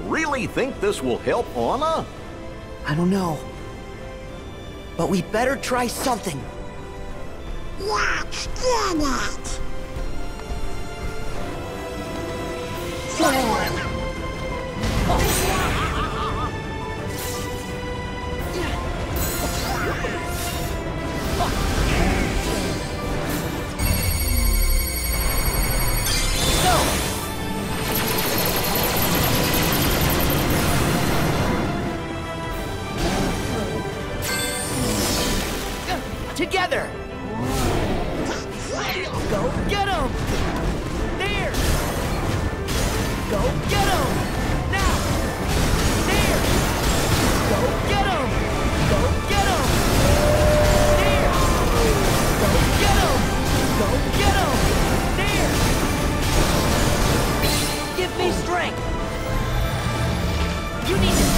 really think this will help Anna? I don't know. But we better try something. Let's get it! Forward! Together! Go get him! There! Go get him! Now! There! Go get him! Go get him! There! Go get him! Go get him! There! Give me strength! You need to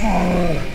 Oh!